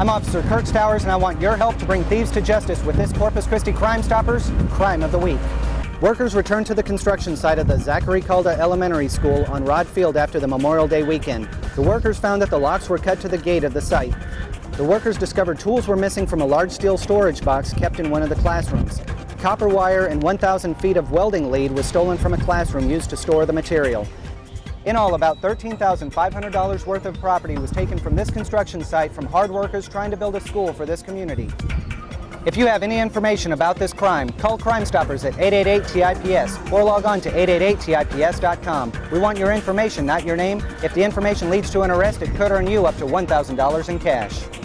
I'm Officer Kurt Stowers, and I want your help to bring thieves to justice with this Corpus Christi Crime Stoppers Crime of the Week. Workers returned to the construction site of the Zachary Kolda Elementary School on Rodd Field after the Memorial Day weekend. The workers found that the locks were cut to the gate of the site. The workers discovered tools were missing from a large steel storage box kept in one of the classrooms. Copper wire and 1,000 feet of welding lead was stolen from a classroom used to store the material. In all, about $13,500 worth of property was taken from this construction site from hard workers trying to build a school for this community. If you have any information about this crime, call Crime Stoppers at 888-TIPS or log on to 888-TIPS.com. We want your information, not your name. If the information leads to an arrest, it could earn you up to $1,000 in cash.